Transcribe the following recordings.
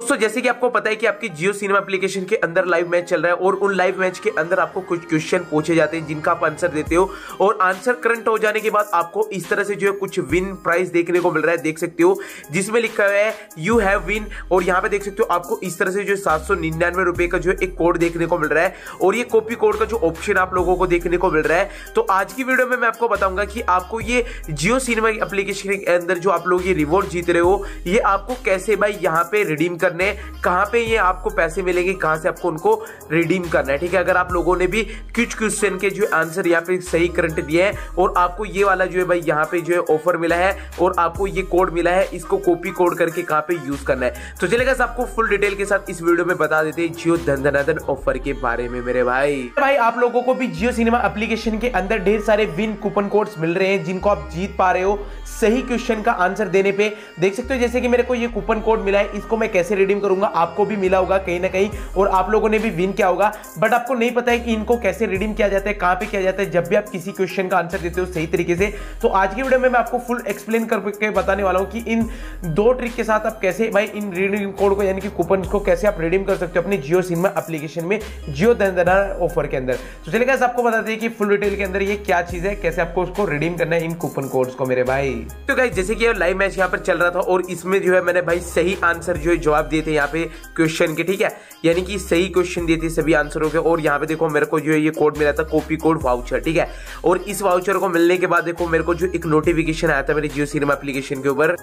दोस्तों, जैसे कि आपको पता है कि आपकी जियो सिनेमा एप्लीकेशन के अंदर लाइव मैच चल रहा है और उन लाइव मैच के अंदर आपको कुछ क्वेश्चन पूछे जाते हैं, जिनका आप आंसर देते हो। और आंसर करंट हो जाने के बाद आपको इस तरह से जो है कुछ विन प्राइस देखने को मिल रहा है, देख सकते हो, जिसमें लिखा हुआ है यू हैव विन और यहाँ पे देख सकते हो, आपको इस तरह से जो सात रुपए का जो है एक कोड देखने को मिल रहा है। और ये कॉपी कोड का जो ऑप्शन आप लोगों को देखने को मिल रहा है। तो आज की वीडियो में मैं आपको बताऊँगा कि आपको ये जियो सिनेमा एप्लीकेशन के अंदर जो आप लोग ये रिवॉर्ड जीत रहे हो, ये आपको कैसे भाई यहाँ पे रिडीम करने, कहाँ पे ये आपको पैसे मिलेंगे, कहाँ से आपको उनको रिडीम करना है, ठीक है? अगर आप लोगों ने भी कुछ क्वेश्चन के जो आंसर यहाँ पे सही करंट दिए हैं, और आपको ये वाला जो है भाई यहाँ पे जो है ऑफ़र मिला है, और आपको ये कोड मिला है, इसको कॉपी कोड करके कहाँ पे यूज़ करना है। तो चलेगा आपको फुल डिटेल के साथ इस वीडियो में बता देते हैं जियो धन ऑफ़र के बारे में, मेरे भाई। भाई, आप लोगों को भी जियो सिनेमा एप्लीकेशन के अंदर ढेर सारे विन कूपन कोड्स मिल रहे हैं, जिनको आप जीत पा रहे हो सही क्वेश्चन का आंसर देने पे। देख सकते हो, जैसे कि मेरे को ये कूपन कोड मिला है, इसको मैं कैसे रिडीम करूँगा, आपको भी मिला होगा कहीं ना कहीं, और आप लोगों ने भी विन किया होगा। बट आपको नहीं पता है कि इनको कैसे रिडीम किया जाता है, कहाँ पे किया जाता है, जब भी आप किसी क्वेश्चन का आंसर देते हो सही तरीके से। तो आज की वीडियो में मैं आपको फुल एक्सप्लेन करके बताने वाला हूँ कि इन दो ट्रिक के साथ आप कैसे, भाई, इन रिडीम कोड को, यानी कि कूपन को कैसे आप रिडीम कर सकते हो अपनी जियो सिनेमा एप्लीकेशन में जियो धन ऑफ़र के अंदर। तो चलिए गाइस आपको बताते हैं कि फुल डिटेल के अंदर ये क्या चीज़ है, कैसे आपको उसको रिडीम करना है इन कूपन कोड्स को मेरे भाई। तो गाइस जैसे कि लाइव मैच यहाँ पर चल रहा था, और इसमें जो है मैंने भाई सही आंसर जो है जवाब दिए थे यहाँ पे क्वेश्चन के, ठीक है? यानी कि सही क्वेश्चन दिए थे सभी आंसरों के, और यहाँ पे देखो मेरे को जो है ये कोड मिला था कॉपी कोड वाउचर ठीक है? और इस वाउचर को मिलने के बाद देखो मेरे को जो एक नोटिफिकेशन आया था मेरे जियो सिनेमा एप्लीकेशन के ऊपर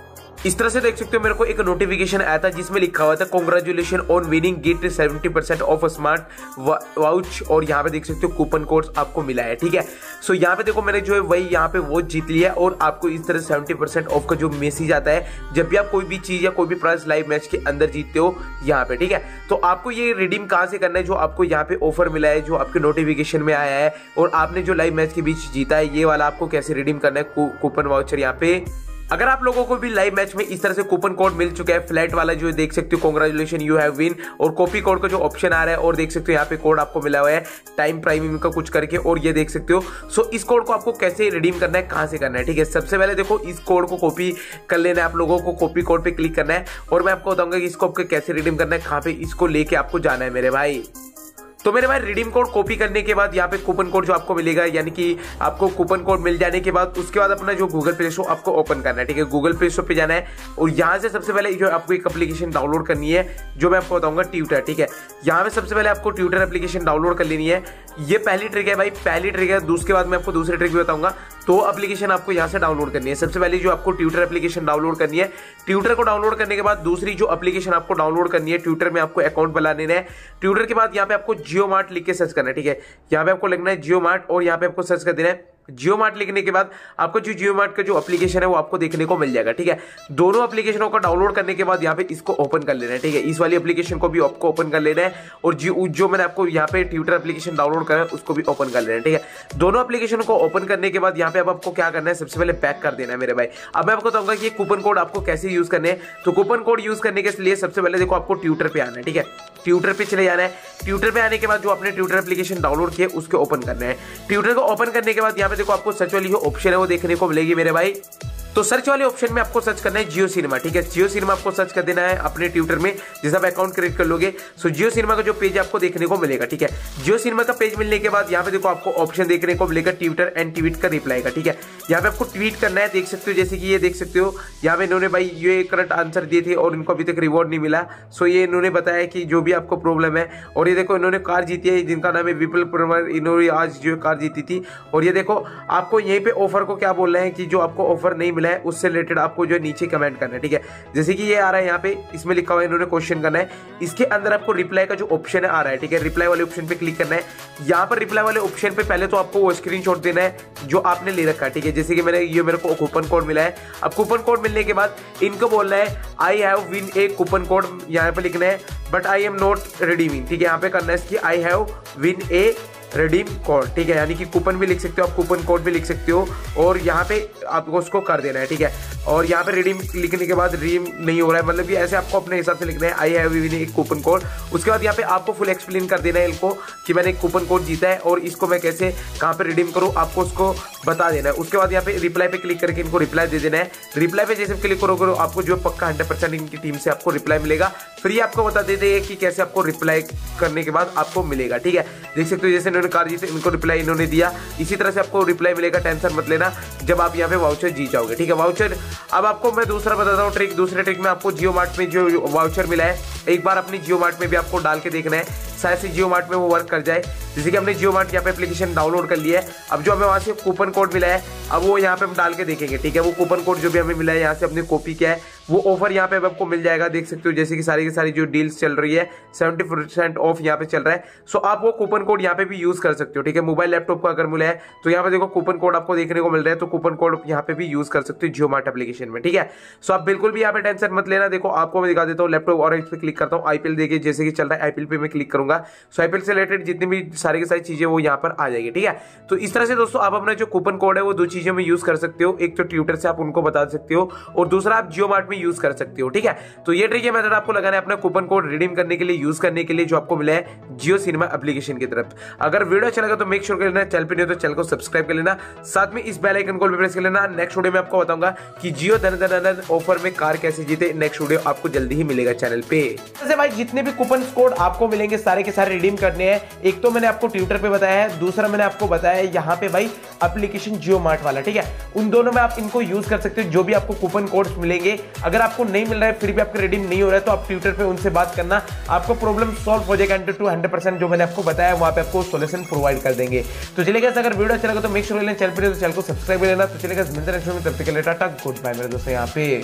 इस तरह से देख सकते हो मेरे को एक नोटिफिकेशन आया था, जिसमें लिखा हुआ था congratulation on winning get seventy percent of smart voucher और यहाँ पे देख सकते हो कूपन कोड आपको मिला है, ठीक है? सो यहाँ पे देखो मैंने जो है, वही यहाँ पे वो जीत लिया और आपको इस तरह सेवेंटी परसेंट ऑफ़ का जो मैसेज आता है, जब भी आप कोई भी चीज़ या कोई भी प्राइस लाइव मैच के अंदर जीतते हो यहाँ पे, ठीक है? तो आपको ये रिडीम कहाँ से करना है, जो आपको यहाँ पे ऑफ़र मिला है, जो आपके नोटिफिकेशन में आया है और आपने जो लाइव मैच के बीच जीता है, ये वाला आपको कैसे रिडीम करना है कूपन वाउचर यहाँ पे अगर आप लोगों को भी लाइव मैच में इस तरह से कूपन कोड मिल चुका है फ्लैट वाला जो देख सकते हो कॉन्ग्रेचुलेशन यू हैव विन और कॉपी कोड का जो ऑप्शन आ रहा है, और देख सकते हो यहाँ पे कोड आपको मिला हुआ है टाइम प्राइमिंग का कुछ करके, और ये देख सकते हो। सो इस कोड को आपको कैसे रिडीम करना है, कहाँ से करना है, ठीक है? सबसे पहले देखो, इस कोड को कॉपी कर लेना है आप लोगों को कॉपी कोड पे क्लिक करना है। और मैं आपको बताऊँगा कि इसको आपको कैसे रिडीम करना है, कहाँ पे इसको लेके आपको जाना है मेरे भाई। तो मेरे भाई रिडीम कोड कॉपी करने के बाद यहाँ पे कूपन कोड जो आपको मिलेगा, यानी कि आपको कूपन कोड मिल जाने के बाद उसके बाद अपना जो गूगल प्ले स्टोर आपको ओपन करना है, ठीक है? गूगल प्ले स्टोर पे जाना है और यहाँ से सबसे पहले जो आपको एक एप्लीकेशन डाउनलोड करनी है, जो मैं आपको बताऊँगा ट्यूटर ठीक है? यहाँ पे सबसे पहले आपको ट्विटर एप्लीकेशन डाउनलोड कर लेनी है। ये पहली ट्रिक है भाई, पहली ट्रिक है, दूसरे बाद मैं आपको दूसरी ट्रिक भी बताऊँगा। तो एप्लीकेशन आपको यहाँ से डाउनलोड करनी है। सबसे पहले जो आपको ट्विटर एप्लीकेशन डाउनलोड करनी है ट्विटर को डाउनलोड करने के बाद दूसरी जो एप्लीकेशन आपको डाउनलोड करनी है ट्विटर में आपको अकाउंट बना लेना है। ट्विटर के बाद यहाँ पे आपको जियो मार्ट लिख के सर्च करना है, ठीक है? यहाँ पे आपको लिखना है जियो मार्ट और यहाँ पे आपको सर्च कर देना है। जियो मार्ट लिखने के बाद आपको जो जियो मार्ट का जो एप्लीकेशन है वो आपको देखने को मिल जाएगा, ठीक है? दोनों एप्लीकेशनों को डाउनलोड करने के बाद यहाँ पे इसको ओपन कर लेना है, ठीक है? इस वाली एप्लीकेशन को भी आपको ओपन कर लेना है और जो जो मैंने आपको यहाँ पे ट्विटर एप्लीकेशन डाउनलोड करा है, उसको भी ओपन कर लेना है, ठीक है? दोनों एप्लीकेशन को ओपन करने के बाद यहाँ पे अब आपको क्या करना है, सबसे पहले पैक कर देना है मेरे भाई। अब मैं आपको बताऊँगा कि कूपन कोड आपको कैसे यूज़ करने हैं। तो कूपन कोड यूज़ करने के लिए सबसे पहले देखो आपको ट्विटर पे आना है, ठीक है? ट्विटर पे चले जाना है। ट्विटर पे आने के बाद जो आपने ट्विटर एप्लीकेशन डाउनलोड किया उसके ओपन करना है। ट्विटर को ओपन करने के बाद यहाँ पे देखो आपको सच वाली जो ऑप्शन है वो देखने को मिलेगी मेरे भाई। तो सर्च वाले ऑप्शन में आपको सर्च करना है जियो सिनेमा ठीक है? जियो सिनेमा आपको सर्च कर देना है अपने ट्विटर में, जैसे आप अकाउंट क्रिएट कर लोगे। सो जियो सिनेमा का जो पेज आपको देखने को मिलेगा, ठीक है? जियो सिनेमा का पेज मिलने के बाद यहाँ पे देखो आपको ऑप्शन देखने को मिलेगा ट्विटर एंड ट्वीट का रिप्लाई का, ठीक है? यहाँ पे आपको ट्वीट करना है, देख सकते हो, जैसे कि ये देख सकते हो, यहाँ पे इन्होंने भाई ये करंट आंसर दिए थे और इनको अभी तक रिवॉर्ड नहीं मिला। सो ये इन्होंने बताया कि जो भी आपको प्रॉब्लम है, और ये देखो इन्होंने कार जीती है, जिनका नाम है विपुल परमार, इन्होंने आज जो कार जीती थी। और ये देखो, आपको यहीं पे ऑफ़र को क्या बोल रहे हैं कि जो आपको ऑफ़र नहीं है, उससे रिलेटेड आपको जो है नीचे कमेंट करना है, ठीक है? जैसे कि ये आ रहा है यहाँ पे, इसमें लिखा हुआ है, इन्होंने क्वेश्चन करना है। इसके अंदर आपको रिप्लाई का जो ऑप्शन है, आ रहा है, ठीक है? रिप्लाई वाले ऑप्शन पे क्लिक करना है। यहाँ पर रिप्लाई वाले ऑप्शन पे पहले तो आपको वो स्क्रीन देना है, जो आपने ले रखा है, ठीक है? जैसे कि मैंने, ये मेरे को कूपन कोड मिला है। अब कूपन कोड मिलने के बाद इनको बोलना है I have win a coupon code यहाँ पे लिखना है but I am not redeeming ठीक है, यहाँ पे करना है इसकी I have win a redeem code ठीक है? यानी कि कूपन भी लिख सकते हो, आप कूपन कोड भी लिख सकते हो, और यहाँ पे आपको उसको कर देना है, ठीक है? और यहाँ पे रिडीम लिखने के बाद रिडीम नहीं हो रहा है। मतलब कि ऐसे आपको अपने हिसाब से लिखना है। आई हैव विन एक कूपन कोड उसके बाद यहाँ पे आपको फुल एक्सप्लेन कर देना है इनको कि मैंने एक कूपन कोड जीता है और इसको मैं कैसे, कहाँ पे रिडीम करूँ, आपको उसको बता देना है। उसके बाद यहाँ पे रिप्लाई पे क्लिक करके इनको रिप्लाई दे देना है। रिप्लाई पे जैसे क्लिक करोगे आपको जो पक्का हंड्रेड परसेंट इनकी टीम से आपको रिप्लाई मिलेगा। फिर ये आपको बता देते हैं कि कैसे आपको रिप्लाई करने के बाद आपको मिलेगा, ठीक है? देख सकते हो जैसे इन्होंने कार जी इनको रिप्लाई इन्होंने दिया। इसी तरह से आपको रिप्लाई मिलेगा, टेंशन मत लेना। जब आप यहाँ पे वाउचर जी जाओगे, ठीक है? वाउचर अब आपको मैं दूसरा बताता हूँ ट्रिक दूसरे ट्रिक में आपको जियो मार्ट में जो वाउचर मिला है, एक बार अपनी जियो मार्ट में भी आपको डाल के देखना है, शायद से जियो मार्ट में वो वर्क कर जाए। जैसे कि हमने जियो मार्ट यहाँ पे एप्लीकेशन डाउनलोड कर लिया है, अब जो हमें वहाँ से कूपन कोड मिला है, अब वो यहाँ पे हम डाल के देखेंगे, ठीक है? वो कूपन कोड जो भी हमें मिला है, यहाँ से अपनी कॉपी किया है। वो ऑफ़र यहाँ पे आपको मिल जाएगा, देख सकते हो, जैसे कि सारी की सारी जो डील्स चल रही है सेवेंटी परसेंट ऑफ़ यहाँ पे चल रहा है। सो आप वो कूपन कोड यहाँ पे भी यूज़ कर सकते हो, ठीक है? मोबाइल लैपटॉप का अगर मिला है तो यहाँ पे देखो कूपन कोड आपको देखने को मिल रहा है तो कूपन कोड यहाँ पे भी यूज़ कर सकते हो जियो मार्ट एप्लीकेशन में, ठीक है? सो आप बिल्कुल भी यहाँ पे टेंशन मत लेना, देखो आपको मैं दिखा देता हूँ लैपटॉप और पे क्लिक करता हूँ आईपीएल देखिए, जैसे कि चल रहा है आईपीएल पे मैं क्लिक करूँगा। सो आईपीएल से रिलेटेड जितनी भी सारी की सारी चीज़ें, वो यहाँ पर आ जाएगी, ठीक है? तो इस तरह से दोस्तों, आप अपना जो कूपन कोड है, वो दो चीज़ों में यूज़ कर सकते हो। एक तो ट्विटर से आप उनको बता सकते हो, और दूसरा आप जियो मार्ट में यूज़ कर सकते हो, ठीक है? तो ये ट्रिक मेथड आपको लगाना है अपना कूपन कोड रिडीम करने के लिए यूज़ करने के लिए, जो आपको मिला है जियो सिनेमा एप्लीकेशन की तरफ़। अगर वीडियो अच्छा लगा तो मेक श्योर कर लेना, चैनल पे नहीं तो चैनल को सब्सक्राइब कर लेना। साथ में इस बेल आइकन को भी प्रेस कर लेना। नेक्स्ट वीडियो में आपको बताऊँगा कि जियो धन धन ऑफ़र में कार कैसे जीते। नेक्स्ट वीडियो आपको जल्दी ही मिलेगा चैनल पे। जैसे भाई, जितने भी कूपन कोड आपको मिलेंगे, सारे के सारे रिडीम करने हैं। एक तो मैंने आपको ट्विटर पे बताया है, दूसरा मैंने आपको बताया है यहाँ पे भाई एप्लीकेशन जियो मार्ट वाला, ठीक है? उन दोनों में आप इनको यूज़ कर सकते हो, जो भी आपको कूपन कोड मिलेंगे। अगर आपको नहीं मिल रहा है, फिर भी आपका रिडीम नहीं हो रहा है तो आप ट्विटर पर उनसे बात करना। आपको प्रॉब्लम सॉल्व हो जाएगा टू हंड्रेड परसेंट जो मैंने आपको बताया, वहाँ पे आपको सोल्यूशन प्रोवाइड कर देंगे। तो चलेगा अगर वीडियो अच्छा लगा तो मेक श्योर चैनल पर चैनल को सब्सक्राइब कर लेना। तो तब तक टाटा गुड बाय मेरे दोस्तों, यहाँ पे।